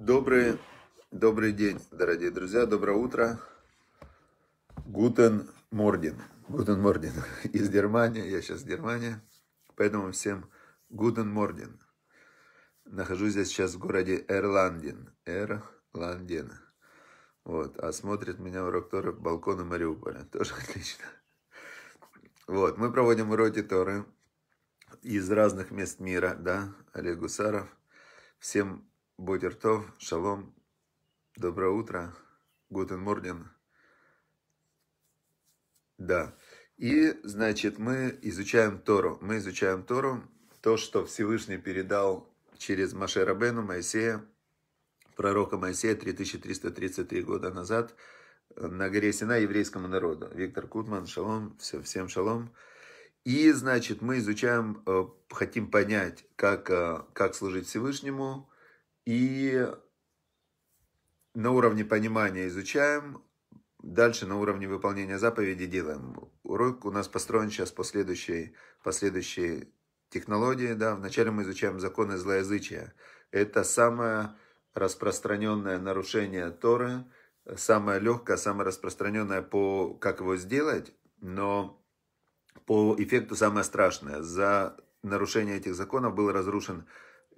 Добрый, добрый день, дорогие друзья, доброе утро. Guten Morgen. Guten Morgen из Германии, я сейчас в Германии, поэтому всем Guten Morgen. Нахожусь я сейчас в городе Эрланген. Эрланген. Вот, а смотрит меня урок Торы балконы Мариуполя. Тоже отлично. Вот, мы проводим уроки Торы из разных мест мира, да, Олег Гусаров. Всем Бодертов, шалом, доброе утро, гутен морген. Да, и, значит, мы изучаем Тору. Мы изучаем Тору, то, что Всевышний передал через Маше Рабену, Моисея, пророка Моисея 3333 года назад на горе Сина еврейскому народу. Виктор Кутман, шалом, все, всем шалом. И, значит, мы изучаем, э, хотим понять, как, э, как служить Всевышнему, и на уровне понимания изучаем, дальше на уровне выполнения заповеди делаем. Урок у нас построен сейчас по следующей, по следующей технологии. Да. Вначале мы изучаем законы злоязычия. Это самое распространенное нарушение Торы, самое легкое, самое распространенное по как его сделать, но по эффекту самое страшное. За нарушение этих законов был разрушен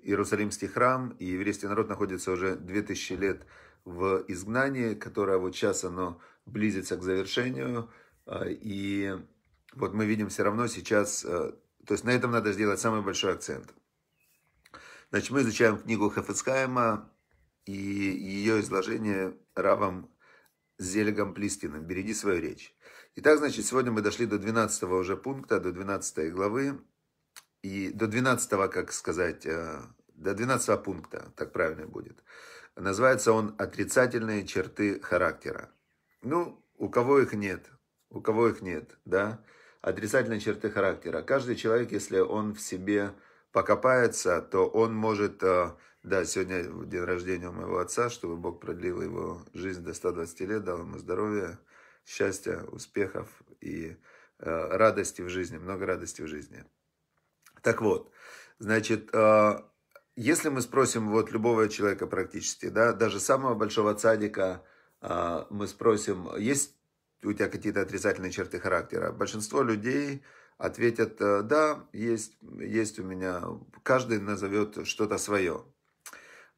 Иерусалимский храм, и еврейский народ находится уже 2000 лет в изгнании, которое вот сейчас оно близится к завершению. А, и вот мы видим все равно сейчас, э, то есть на этом надо сделать самый большой акцент. Значит, мы изучаем книгу Хафецкайма и ее изложение Равом Зелегом Плистиным. «Береги свою речь». Итак, значит, сегодня мы дошли до 12 уже пункта, до 12 главы и до 12, как сказать, э, до 12 пункта, так правильно будет. Называется он «Отрицательные черты характера». Ну, у кого их нет, у кого их нет, да, отрицательные черты характера. Каждый человек, если он в себе покопается, то он может, э, да, сегодня день рождения у моего отца, чтобы Бог продлил его жизнь до 120 лет, дал ему здоровья, счастья, успехов и э, радости в жизни, много радости в жизни. Так вот, значит, э, если мы спросим вот любого человека практически, да, даже самого большого цадика, э, мы спросим, есть у тебя какие-то отрицательные черты характера? Большинство людей ответят, э, да, есть, есть у меня, каждый назовет что-то свое.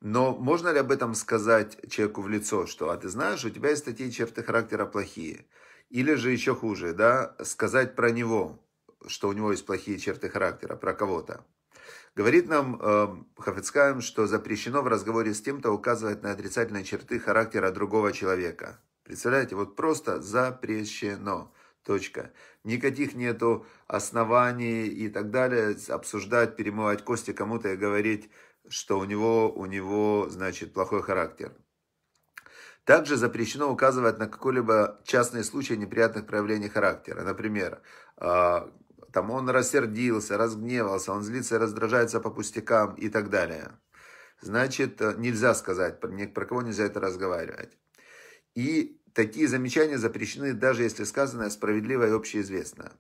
Но можно ли об этом сказать человеку в лицо, что, а ты знаешь, у тебя есть такие черты характера плохие? Или же еще хуже, да, сказать про него, что у него есть плохие черты характера, про кого-то. Говорит нам э, Хафицкаем, что запрещено в разговоре с тем, кто указывает на отрицательные черты характера другого человека. Представляете, вот просто запрещено. Точка. Никаких нету оснований и так далее обсуждать, перемывать кости кому-то и говорить, что у него, у него, значит, плохой характер. Также запрещено указывать на какой-либо частный случай неприятных проявлений характера. Например, а, там он рассердился, разгневался, он злится и раздражается по пустякам и так далее. Значит, э, нельзя сказать, ни про кого нельзя это разговаривать. И такие замечания запрещены, даже если сказанное справедливо и общеизвестно.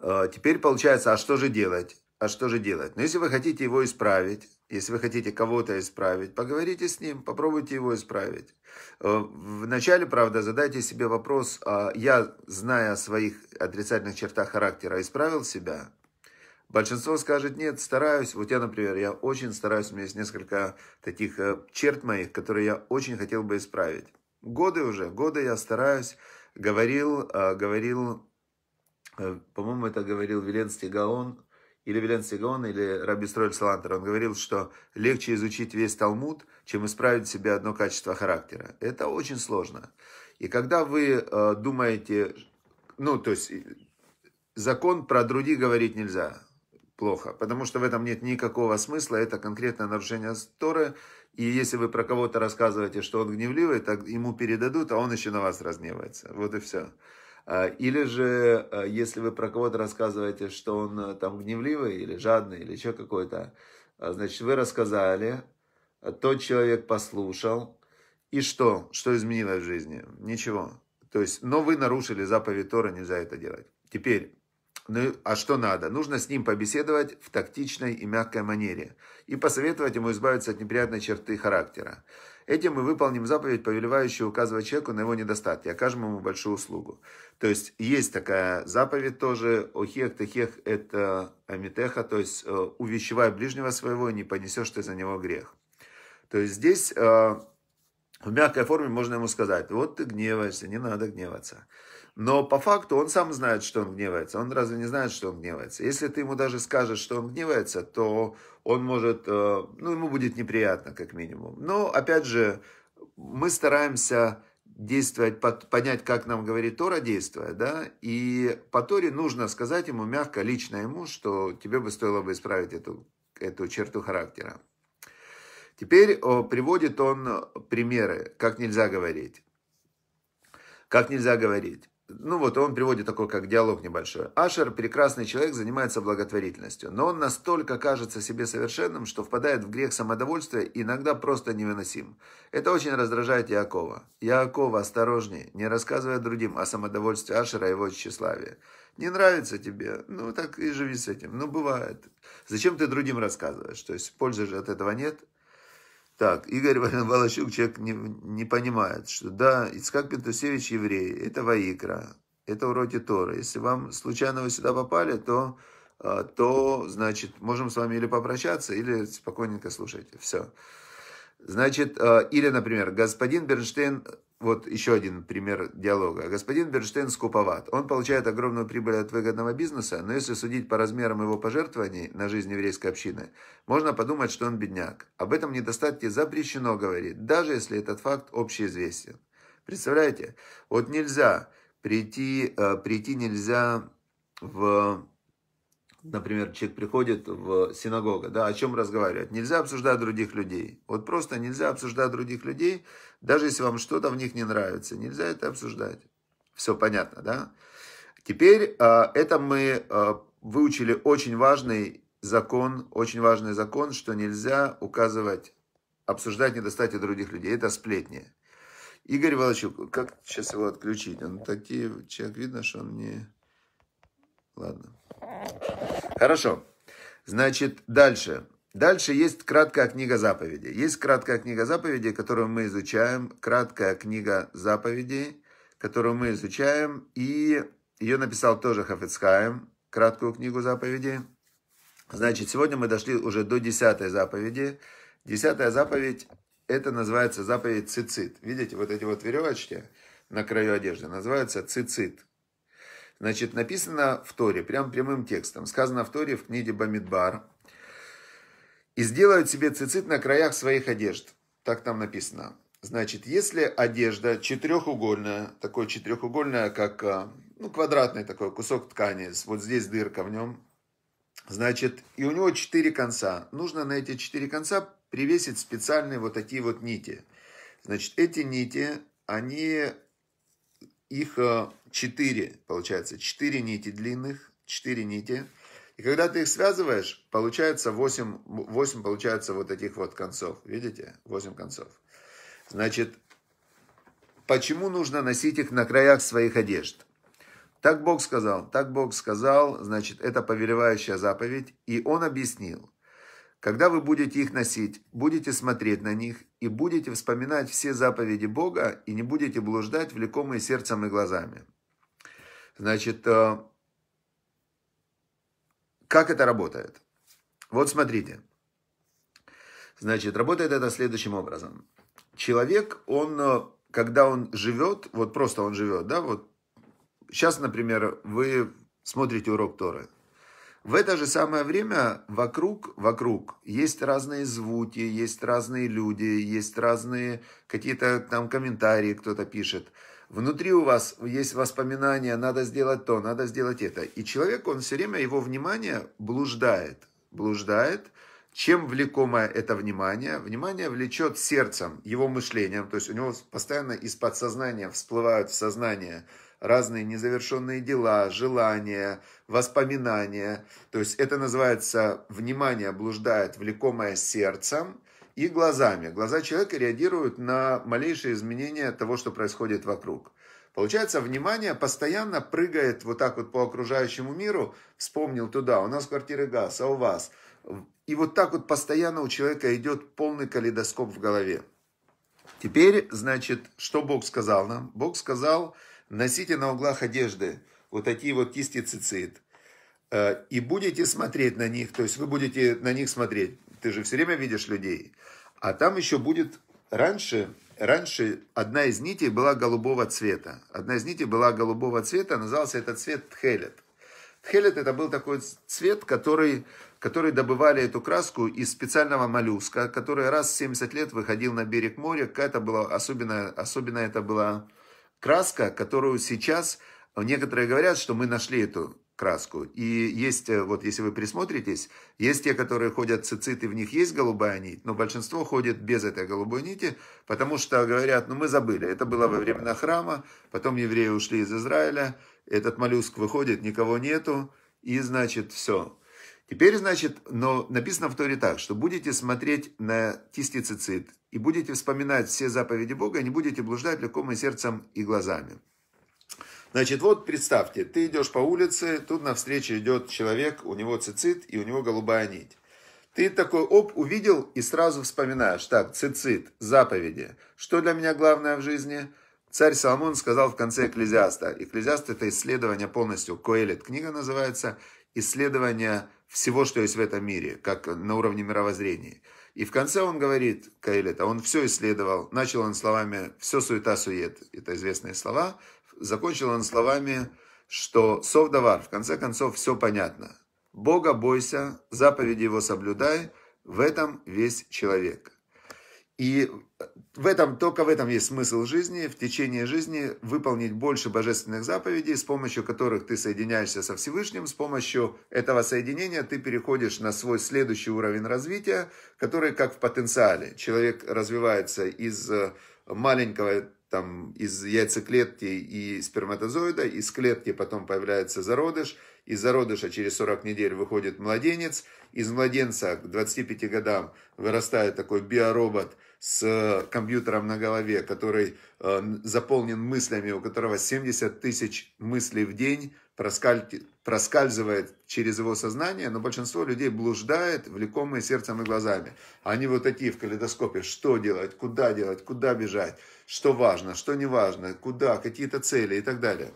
Э, теперь получается, а что же делать? А что же делать? Но ну, если вы хотите его исправить, если вы хотите кого-то исправить, поговорите с ним, попробуйте его исправить. Э, вначале, правда, задайте себе вопрос, а я, зная о своих отрицательных чертах характера, исправил себя? Большинство скажет, нет, стараюсь. Вот я, например, я очень стараюсь, у меня есть несколько таких э, черт моих, которые я очень хотел бы исправить. Годы уже, годы я стараюсь, говорил, э, говорил, по-моему, это говорил Веленский Гаон, или Вилен Сигон, или Раби Стройль Салантер, он говорил, что легче изучить весь Талмуд, чем исправить в себе одно качество характера. Это очень сложно. И когда вы э, думаете, ну, то есть, закон про други говорить нельзя, плохо, потому что в этом нет никакого смысла, это конкретное нарушение Торы, и если вы про кого-то рассказываете, что он гневливый, так ему передадут, а он еще на вас разгневается. Вот и все. А, или же, а, если вы про кого-то рассказываете, что он э, там гневливый или жадный, или еще какой-то, а, значит, вы рассказали, тот человек послушал, и что? Что изменилось в жизни? Ничего. То есть, но вы нарушили заповедь Тора, нельзя это делать. Теперь, Ну, а что надо? Нужно с ним побеседовать в тактичной и мягкой манере и посоветовать ему избавиться от неприятной черты характера. Этим мы выполним заповедь, повелевающую указывать человеку на его недостатки, окажем ему большую услугу. То есть есть такая заповедь тоже, охех техех это амитеха, то есть э, увещевай ближнего своего, не понесешь ты за него грех. То есть здесь э, в мягкой форме можно ему сказать, вот ты гневаешься, не надо гневаться. Но по факту он сам знает, что он гневается. Он разве не знает, что он гневается? Если ты ему даже скажешь, что он гневается, то он может, э, ну, ему будет неприятно, как минимум. Но, опять же, мы стараемся действовать, понять, как нам говорит Тора, действуя, да, и по Торе нужно сказать ему мягко, лично ему, что тебе бы стоило бы исправить эту, эту черту характера. Теперь приводит он примеры, как нельзя говорить. Как нельзя говорить ну вот он приводит такой как диалог небольшой. Ашер, прекрасный человек, занимается благотворительностью, но он настолько кажется себе совершенным, что впадает в грех самодовольствия и иногда просто невыносим. Это очень раздражает Якова. Якова, осторожней, не рассказывай другим о самодовольстве Ашера и его тщеславии. Не нравится тебе? Ну, так и живи с этим. Ну, бывает. Зачем ты другим рассказываешь? То есть, пользы же от этого нет. Так, Игорь Волощук, человек не, не понимает, что да, Ицкак Пентусевич еврей, это Ваикра, это уроки Торы. Если вам случайно вы сюда попали, то, а, то, значит, можем с вами или попрощаться, или спокойненько слушайте. Все. Значит, а, или, например, господин Бернштейн вот еще один пример диалога. Господин Берштейн скуповат. Он получает огромную прибыль от выгодного бизнеса, но если судить по размерам его пожертвований на жизнь еврейской общины, можно подумать, что он бедняк. Об этом недостатке запрещено говорить, даже если этот факт общеизвестен. Представляете? Вот нельзя прийти, э, прийти нельзя в например, человек приходит в синагогу, да, о чем разговаривать? Нельзя обсуждать других людей. Вот просто нельзя обсуждать других людей, даже если вам что-то в них не нравится. Нельзя это обсуждать. Все понятно, да? Теперь а, это мы а, выучили очень важный закон, очень важный закон, что нельзя указывать, обсуждать недостатки других людей. Это сплетни. Игорь Волочук, как сейчас его отключить? Он такие, человек видно, что он не... Ладно. Хорошо. Значит, дальше. Дальше есть краткая книга заповедей. Есть краткая книга заповедей, которую мы изучаем. Краткая книга заповедей, которую мы изучаем. И ее написал тоже Хафицхайм, краткую книгу заповедей. Значит, сегодня мы дошли уже до десятой заповеди. Десятая заповедь, это называется заповедь цицит. Видите, вот эти вот веревочки на краю одежды называются цицит. Значит, написано в Торе, прям прямым текстом. Сказано в Торе в книге Бамидбар. И сделают себе цицит на краях своих одежд. Так там написано. Значит, если одежда четырехугольная, такой четырехугольная, как а, ну, квадратный такой кусок ткани, вот здесь дырка в нем, значит, и у него четыре конца. Нужно на эти четыре конца привесить специальные вот такие вот нити. Значит, эти нити, они их э, четыре, получается, четыре нити длинных, четыре нити. И когда ты их связываешь, получается 8, 8 получается вот таких вот концов. Видите? 8 концов. Значит, почему нужно носить их на краях своих одежд? Так Бог сказал, так Бог сказал, значит, это повелевающая заповедь, и Он объяснил. Когда вы будете их носить, будете смотреть на них и будете вспоминать все заповеди Бога и не будете блуждать, влекомые сердцем и глазами. Значит, э, как это работает? Вот смотрите. Значит, работает это следующим образом. Человек, он, э, когда он живет, вот просто он живет, да, вот сейчас, например, вы смотрите урок Торы, в это же самое время вокруг, вокруг есть разные звуки, есть разные люди, есть разные какие-то там комментарии кто-то пишет. Внутри у вас есть воспоминания, надо сделать то, надо сделать это. И человек, он все время, его внимание блуждает, блуждает. Чем влекомое это внимание? Внимание влечет сердцем, его мышлением. То есть у него постоянно из подсознания всплывают в сознание разные незавершенные дела, желания, воспоминания. То есть это называется внимание блуждает, влекомое сердцем и глазами. Глаза человека реагируют на малейшие изменения того, что происходит вокруг. Получается, внимание постоянно прыгает вот так вот по окружающему миру, вспомнил туда, у нас квартиры газ, а у вас. И вот так вот постоянно у человека идет полный калейдоскоп в голове. Теперь, значит, что Бог сказал нам? Бог сказал, носите на углах одежды вот такие вот кисти цицит. Э, и будете смотреть на них, то есть вы будете на них смотреть. Ты же все время видишь людей. А там еще будет раньше, раньше одна из нитей была голубого цвета. Одна из нитей была голубого цвета, назывался этот цвет тхелет. Тхелет это был такой цвет, который, который добывали эту краску из специального моллюска, который раз в 70 лет выходил на берег моря. Какая-то была особенная, особенно это была краска, которую сейчас некоторые говорят, что мы нашли эту краску. И есть, э, вот если вы присмотритесь, есть те, которые ходят цицит, и в них есть голубая нить, но большинство ходит без этой голубой нити, потому что говорят, ну мы забыли, это было во времена храма, потом евреи ушли из Израиля, этот моллюск выходит, никого нету, и значит все. Теперь, значит, но написано в Торе так, что будете смотреть на кистицицит и будете вспоминать все заповеди Бога, не будете блуждать легком и сердцем и глазами. Значит, вот представьте, ты идешь по улице, тут навстречу идет человек, у него цицит и у него голубая нить. Ты такой, оп, увидел и сразу вспоминаешь, так, цицит, заповеди. Что для меня главное в жизни? Царь Соломон сказал в конце Экклезиаста. Экклезиаст это исследование полностью, Коэлет книга называется, исследование всего, что есть в этом мире, как на уровне мировоззрения. И в конце он говорит, Каэлет, а он все исследовал, начал он словами «все суета-сует», это известные слова, закончил он словами, что «совдавар», в конце концов, все понятно. Бога бойся, заповеди его соблюдай, в этом весь человек. И в этом, только в этом есть смысл жизни, в течение жизни выполнить больше божественных заповедей, с помощью которых ты соединяешься со Всевышним, с помощью этого соединения ты переходишь на свой следующий уровень развития, который как в потенциале. Человек развивается из маленького там из яйцеклетки и сперматозоида, из клетки потом появляется зародыш, из зародыша через 40 недель выходит младенец, из младенца к 25 годам вырастает такой биоробот с компьютером на голове, который э, заполнен мыслями, у которого 70 тысяч мыслей в день, проскальзывает через его сознание, но большинство людей блуждает, влекомые сердцем и глазами. Они вот такие в калейдоскопе, что делать, куда делать, куда бежать, что важно, что не важно, куда, какие-то цели и так далее.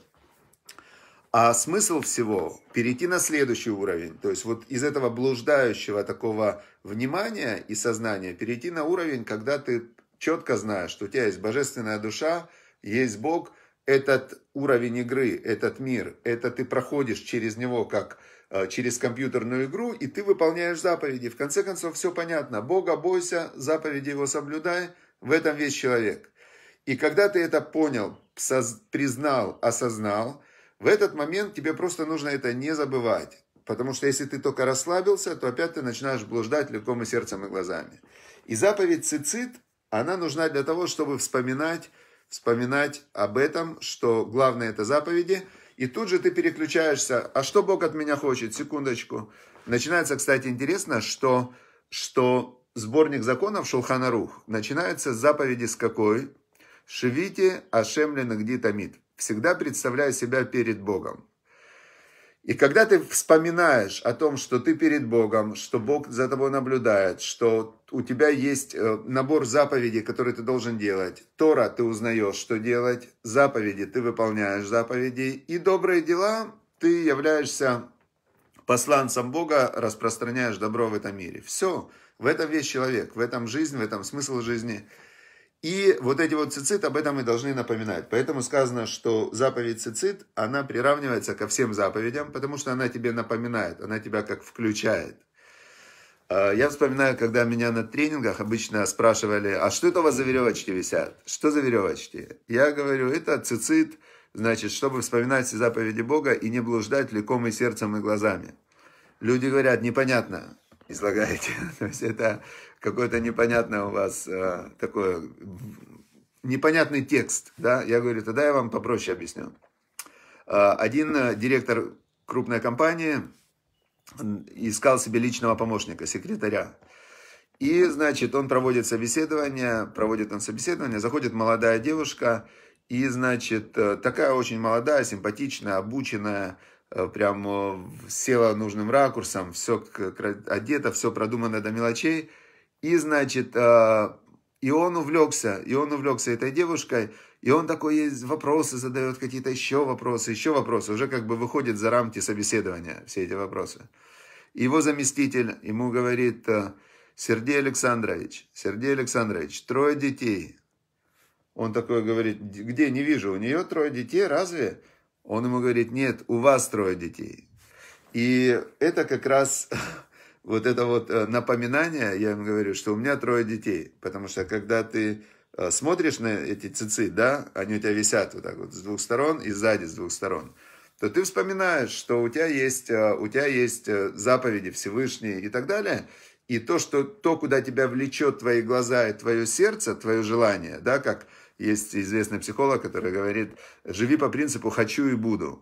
А смысл всего перейти на следующий уровень, то есть вот из этого блуждающего такого внимания и сознания перейти на уровень, когда ты четко знаешь, что у тебя есть божественная душа, есть Бог – этот уровень игры, этот мир, это ты проходишь через него как э, через компьютерную игру, и ты выполняешь заповеди. В конце концов, все понятно. Бога бойся, заповеди его соблюдай, в этом весь человек. И когда ты это понял, признал, осознал, в этот момент тебе просто нужно это не забывать. Потому что если ты только расслабился, то опять ты начинаешь блуждать легком и сердцем и глазами. И заповедь цицит, она нужна для того, чтобы вспоминать вспоминать об этом, что главное это заповеди, и тут же ты переключаешься, а что Бог от меня хочет, секундочку. Начинается, кстати, интересно, что, что сборник законов Шулханарух начинается с заповеди с какой? Шевите Ашем Ленагди Тамид. Всегда представляя себя перед Богом. И когда ты вспоминаешь о том, что ты перед Богом, что Бог за тобой наблюдает, что у тебя есть э, набор заповедей, которые ты должен делать, Тора ты узнаешь, что делать, заповеди ты выполняешь заповеди, и добрые дела ты являешься посланцем Бога, распространяешь добро в этом мире. Все, в этом весь человек, в этом жизнь, в этом смысл жизни – и вот эти вот цицит об этом мы должны напоминать. Поэтому сказано, что заповедь цицит, она приравнивается ко всем заповедям, потому что она тебе напоминает, она тебя как включает. А, я вспоминаю, когда меня на тренингах обычно спрашивали, а что это у вас за веревочки висят? Что за веревочки? Я говорю, это цицит, значит, чтобы вспоминать все заповеди Бога и не блуждать леком и сердцем и глазами. Люди говорят, непонятно излагаете. То есть это какой-то непонятный у вас э, такой непонятный текст, да, я говорю, тогда я вам попроще объясню. Э, один э, директор крупной компании искал себе личного помощника, секретаря. И, значит, он проводит собеседование, проводит он собеседование, заходит молодая девушка, И, значит, такая очень молодая, симпатичная, обученная, прям села нужным ракурсом, все одето, все продумано до мелочей. И, значит, и он увлекся, и он увлекся этой девушкой, и он такой есть вопросы задает, какие-то еще вопросы, еще вопросы, уже как бы выходит за рамки собеседования, все эти вопросы. Его заместитель ему говорит, э, Сергей Александрович, Сергей Александрович, трое детей. Он такой говорит, где, не вижу, у нее трое детей, разве? Он ему говорит, нет, у вас трое детей. И это как раз вот это вот э, напоминание, я им говорю, что у меня трое детей. Потому что когда ты э, смотришь на эти цицы, да, они у тебя висят вот так вот с двух сторон и сзади с двух сторон, то ты вспоминаешь, что у тебя есть, э, у тебя есть заповеди Всевышние и так далее. И то, что, то, куда тебя влечет твои глаза и твое сердце, твое желание, да, как есть известный психолог, который говорит, живи по принципу «хочу и буду».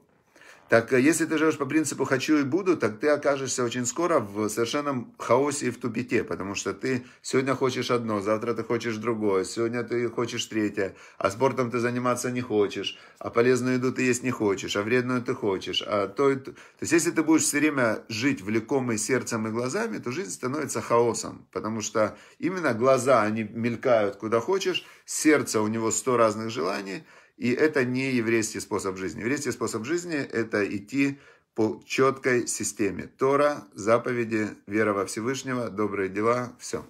Так э, если ты живешь по принципу «хочу и буду», так ты окажешься очень скоро в совершенном хаосе и в тупике, потому что ты сегодня хочешь одно, завтра ты хочешь другое, сегодня ты хочешь третье, а спортом ты заниматься не хочешь, а полезную еду ты есть не хочешь, а вредную ты хочешь. А то, то есть если ты будешь все время жить влекомый сердцем и глазами, то жизнь становится хаосом, потому что именно глаза, они мелькают куда хочешь, сердце у него сто разных желаний – и это не еврейский способ жизни. Еврейский способ жизни – это идти по четкой системе. Тора, заповеди, вера во Всевышнего, добрые дела, все.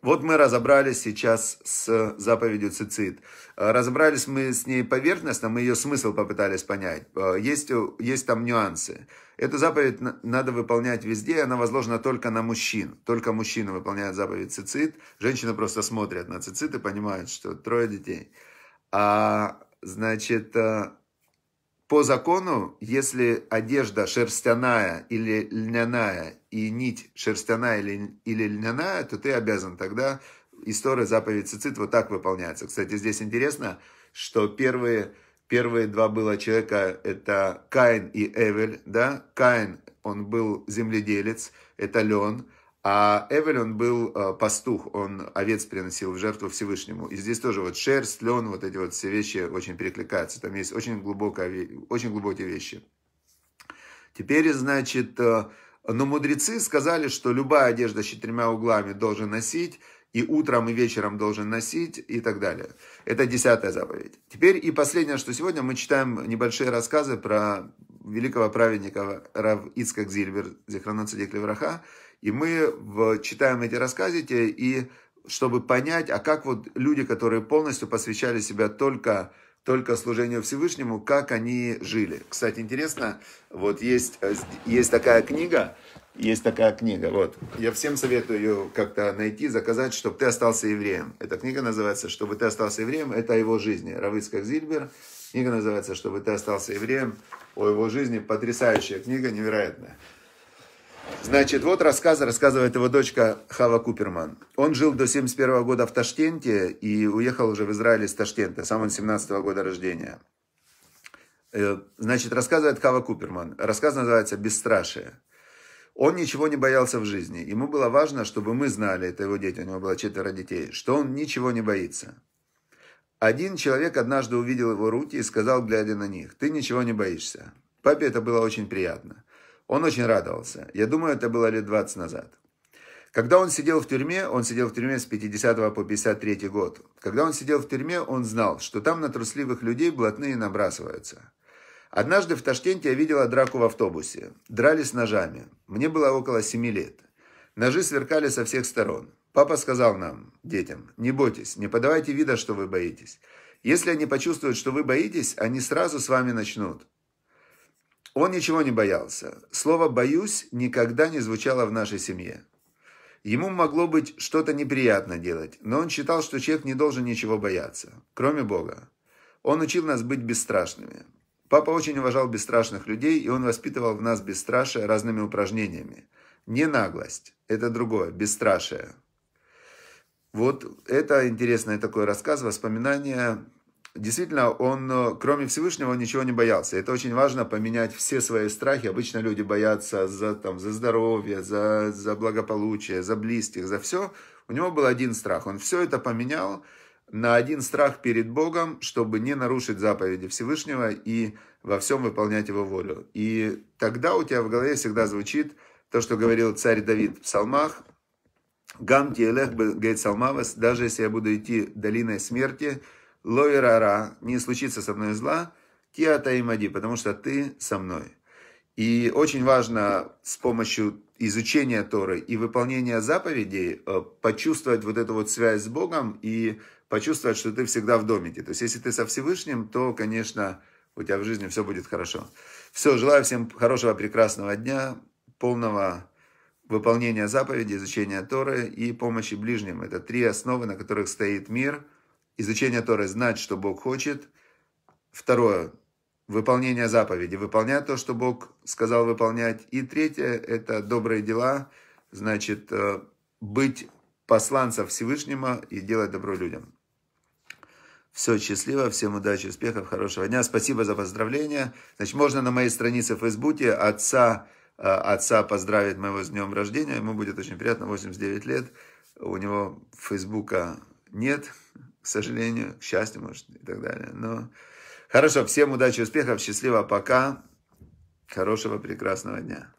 Вот мы разобрались сейчас с заповедью цицит. Разобрались мы с ней поверхностно, мы ее смысл попытались понять. Есть, есть там нюансы. Эту заповедь надо выполнять везде, она возложена только на мужчин. Только мужчины выполняют заповедь цицит. Женщины просто смотрят на цицит и понимают, что трое детей – а, значит, э, по закону, если одежда шерстяная или льняная, и нить шерстяная или, или льняная, то ты обязан тогда, история заповедь цицит вот так выполняется. Кстати, здесь интересно, что первые, первые два было человека, это Каин и Эвель, да, Каин, он был земледелец, это лен, а Эвель, был э, пастух, он овец приносил в жертву Всевышнему. И здесь тоже вот шерсть, лен, вот эти вот все вещи очень перекликаются. Там есть очень, глубокая, очень глубокие вещи. Теперь, значит, э, но мудрецы сказали, что любая одежда с четырьмя углами должен носить, и утром, и вечером должен носить, и так далее. Это десятая заповедь. Теперь и последнее, что сегодня мы читаем небольшие рассказы про великого праведника Рав Ицкак Зильбер, Зихранон Цадик Левраха, и мы читаем эти рассказики, и чтобы понять, а как вот люди, которые полностью посвящали себя только, только служению Всевышнему, как они жили. Кстати, интересно, вот есть, есть такая книга, есть такая книга, вот. Я всем советую ее как-то найти, заказать, чтобы ты остался евреем. Эта книга называется «Чтобы ты остался евреем». Это о его жизни. Равыцкак Зильбер. Книга называется «Чтобы ты остался евреем». О его жизни. Потрясающая книга, невероятная. Значит, вот рассказ рассказывает его дочка Хава Куперман. Он жил до 71 года в Ташкенте и уехал уже в Израиль из Ташкента. Сам он 17 -го года рождения. Э, значит, рассказывает Хава Куперман. Рассказ называется «Бесстрашие». Он ничего не боялся в жизни. Ему было важно, чтобы мы знали, это его дети, у него было четверо детей, что он ничего не боится. Один человек однажды увидел его руки и сказал, глядя на них, «Ты ничего не боишься». Папе это было очень приятно. Он очень радовался. Я думаю, это было лет 20 назад. Когда он сидел в тюрьме, он сидел в тюрьме с 50 по 53 год. Когда он сидел в тюрьме, он знал, что там на трусливых людей блатные набрасываются. Однажды в Ташкенте я видела драку в автобусе. Дрались ножами. Мне было около 7 лет. Ножи сверкали со всех сторон. Папа сказал нам, детям, не бойтесь, не подавайте вида, что вы боитесь. Если они почувствуют, что вы боитесь, они сразу с вами начнут. Он ничего не боялся. Слово «боюсь» никогда не звучало в нашей семье. Ему могло быть что-то неприятно делать, но он считал, что человек не должен ничего бояться, кроме Бога. Он учил нас быть бесстрашными. Папа очень уважал бесстрашных людей, и он воспитывал в нас бесстрашие разными упражнениями. Не наглость, это другое, бесстрашие. Вот это интересный такой рассказ, воспоминания Действительно, он, э, кроме Всевышнего, ничего не боялся. Это очень важно, поменять все свои страхи. Обычно люди боятся за, там, за здоровье, за, за благополучие, за близких, за все. У него был один страх. Он все это поменял на один страх перед Богом, чтобы не нарушить заповеди Всевышнего и во всем выполнять Его волю. И тогда у тебя в голове всегда звучит то, что говорил царь Давид в псалмах, «Гам тиелех гейт салмавас, даже если я буду идти долиной смерти, лоирара, не случится со мной зла, киата и мади, потому что ты со мной». И очень важно с помощью изучения Торы и выполнения заповедей э, почувствовать вот эту вот связь с Богом и почувствовать, что ты всегда в домике. То есть, если ты со Всевышним, то, конечно, у тебя в жизни все будет хорошо. Все, желаю всем хорошего, прекрасного дня, полного выполнения заповедей, изучения Торы и помощи ближним. Это три основы, на которых стоит мир. Изучение Торы, знать, что Бог хочет. Второе, выполнение заповедей, выполнять то, что Бог сказал выполнять. И третье, это добрые дела, значит, э, быть посланцем Всевышнего и делать добро людям. Все, счастливо, всем удачи, успехов, хорошего дня. Спасибо за поздравления. Значит, можно на моей странице в Фейсбуке отца, э, отца поздравить моего с днем рождения. Ему будет очень приятно, 89 лет. У него Фейсбука нет, к сожалению, к счастью, может, и так далее. Но хорошо, всем удачи, успехов, счастливо, пока. Хорошего, прекрасного дня.